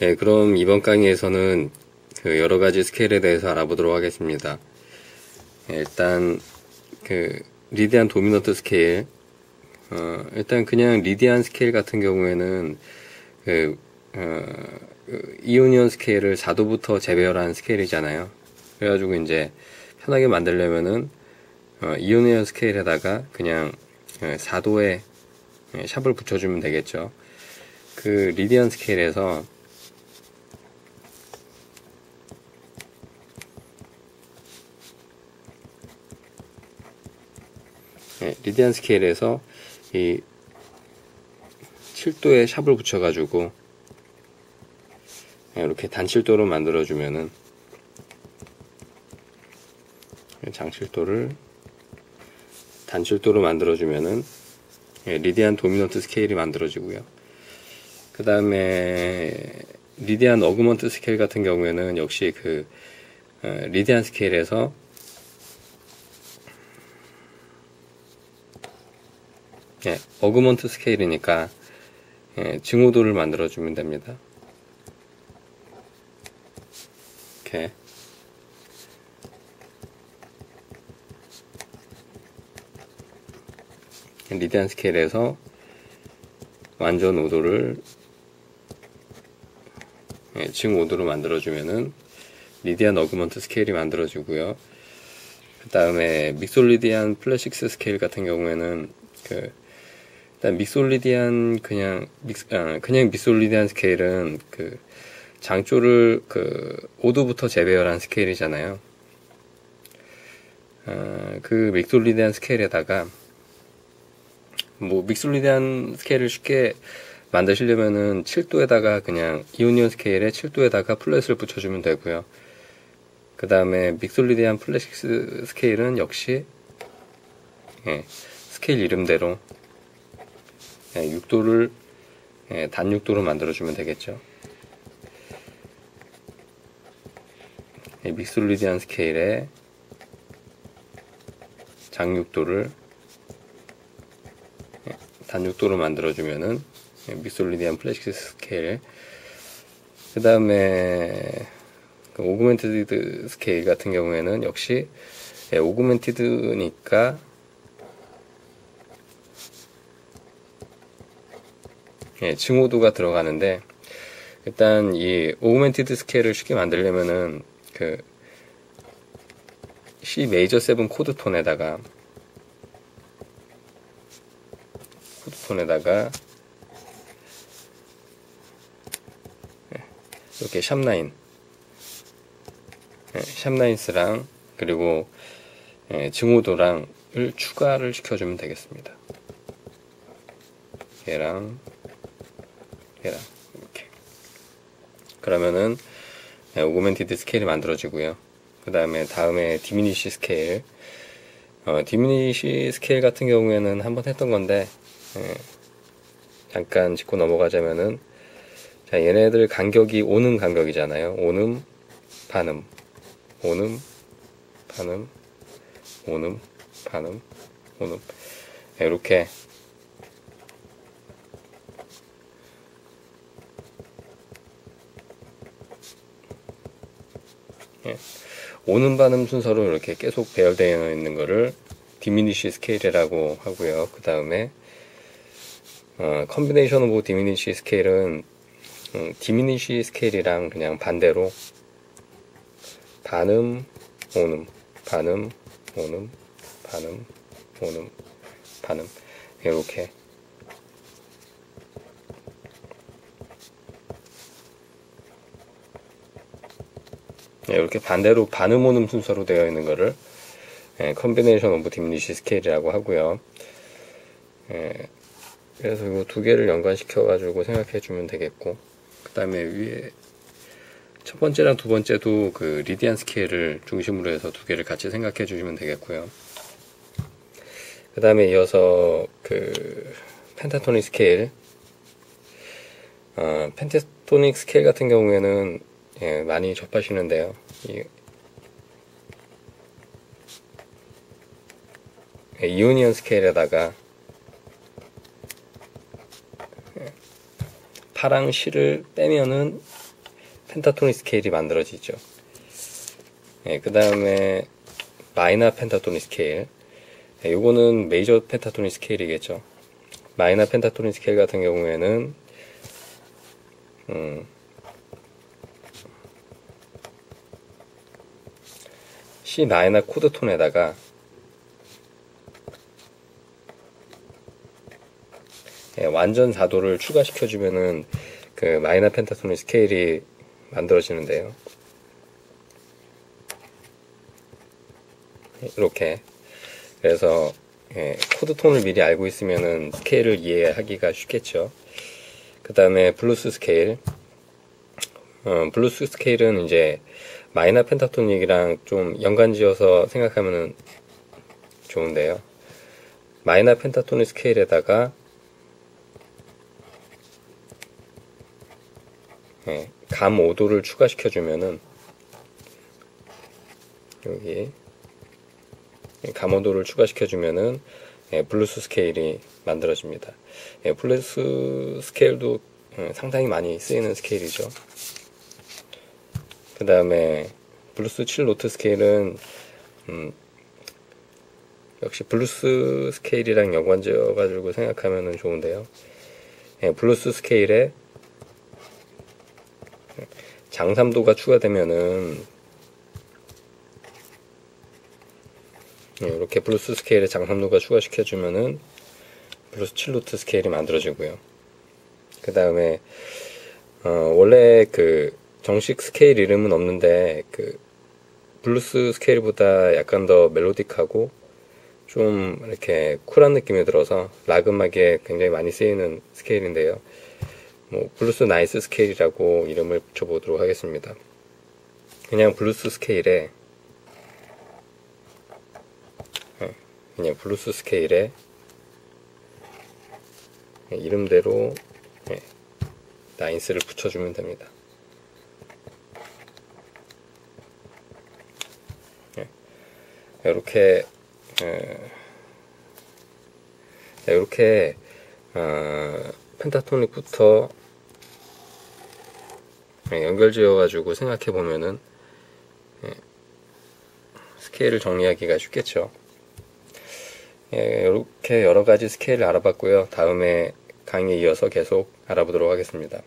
네, 그럼 이번 강의에서는 그 여러 가지 스케일에 대해서 알아보도록 하겠습니다. 네, 일단 그 Lydian dominant scale, 어, 일단 그냥 Lydian scale 같은 경우에는 그, 어, 그 Ionian scale을 4도부터 재배열한 스케일이잖아요. 그래가지고 이제 편하게 만들려면은 어, Ionian scale에다가 그냥 4도에 어, 샵을 붙여주면 되겠죠. 그 리디안 스케일에서 네, 리디안 스케일에서 이 7도에 샵을 붙여가지고 네, 이렇게 단칠도로 만들어주면은 장칠도를 단칠도로 만들어주면은 예, Lydian dominant scale이 만들어지고요. 그 다음에 Lydian augment scale 같은 경우에는 역시 그 어, Lydian scale에서 예, augment scale이니까 예, 증오도를 만들어 주면 됩니다. 이렇게 Lydian scale에서 완전 오도를 예, 증 오도로 만들어주면은 Lydian augment scale이 만들어지고요. 그 다음에 Mixolydian flat six scale 같은 경우에는 그 일단 Mixolydian 그냥 Mix 아, 그냥 Mixolydian scale은 그 장조를 그 5도부터 재배열한 스케일이잖아요. 아, 그 Mixolydian scale에다가 뭐 Mixolydian scale을 쉽게 만드시려면은 7도에다가 그냥 Ionian scale에 7도에다가 플랫을 붙여주면 되고요. 그 다음에 Mixolydian flat six scale은 역시 예, 스케일 이름대로 예, 6도를 예, 단 6도로 만들어주면 되겠죠. 예, Mixolydian 스케일에 장6도를 단육도로 만들어주면은 Mixolydian flat six 스케일 그 다음에 그 augmented 스케일 같은 경우에는 역시 예, augmented니까 예, 증오도가 들어가는데 일단 이 augmented 스케일을 쉽게 만들려면은 그 C 메이저 7 코드 톤에다가 폰에다가 이렇게 샵라인 예, 샵라인스랑 그리고 예, 증오도랑을 추가를 시켜주면 되겠습니다. 얘랑 얘랑 이렇게. 그러면은 예, augmented 스케일이 만들어지고요. 그 다음에 다음에 diminish 스케일 어, diminish 스케일 같은 경우에는 한번 했던 건데 예, 잠깐 짚고 넘어가자면은 자 얘네들 간격이 온음 간격이잖아요. 온음 반음. 온음 반음. 온음 반음. 온음 예, 이렇게 예, 온음 반음 순서로 이렇게 계속 배열되어 있는 거를 diminish 스케일이라고 하고요. 그 다음에 어, combination of diminish 스케일은 음, diminish 스케일이랑 그냥 반대로 반음, 온음, 반음, 온음, 반음, 온음, 반음 이렇게 이렇게 반대로 반음 온음 순서로 되어 있는 거를 combination of diminish 스케일이라고 하고요. 예, 그래서 이거 두 개를 연관시켜 가지고 생각해 주면 되겠고 그 다음에 위에 첫 번째랑 두 번째도 그 Lydian 스케일을 중심으로 해서 두 개를 같이 생각해 주시면 되겠고요 그 다음에 이어서 그 pentatonic 스케일 어, pentatonic 스케일 같은 경우에는 예, 많이 접하시는데요 이, 예, Ionian 스케일에다가 파랑 시를 빼면은 pentatonic 스케일이 만들어지죠. 예, 그 다음에 minor pentatonic 스케일. 예, 요거는 major pentatonic 스케일이겠죠. minor pentatonic 스케일 같은 경우에는 음, C minor 코드 톤에다가 예, 완전 4도를 추가시켜주면은 그 minor pentatonic 스케일이 만들어지는데요. 이렇게 그래서 예, 코드 톤을 미리 알고 있으면은 스케일을 이해하기가 쉽겠죠. 그 다음에 블루스 스케일. 어, 블루스 스케일은 이제 minor pentatonic이랑 좀 연관지어서 생각하면은 좋은데요. minor pentatonic 스케일에다가 예, 감 5도를 추가시켜주면은 여기 감오도를 추가시켜주면은 예, 블루스 스케일이 만들어집니다. 예, 블루스 스케일도 음, 상당히 많이 쓰이는 스케일이죠. 그 다음에 블루스 7 노트 스케일은 음, 역시 블루스 스케일이랑 연관지어 가지고 생각하면 좋은데요. 예, 블루스 스케일에 장삼도가 추가되면은 이렇게 블루스 스케일에 장삼도가 추가시켜주면은 블루스 7노트 스케일이 만들어지고요. 그 다음에 어, 원래 그 정식 스케일 이름은 없는데 그 블루스 스케일보다 약간 더 melodic하고 좀 이렇게 쿨한 느낌이 들어서 락 음악에 굉장히 많이 쓰이는 스케일인데요. 뭐 블루스 nine 스케일이라고 이름을 붙여보도록 하겠습니다. 그냥 블루스 스케일에 그냥 블루스 스케일에 이름대로 나인스를 붙여주면 됩니다. 이렇게 이렇게 어, 펜타토닉부터 연결지어 가지고 생각해 보면은 스케일을 정리하기가 쉽겠죠. 예, 이렇게 여러 가지 스케일을 알아봤고요. 다음에 강의에 이어서 계속 알아보도록 하겠습니다.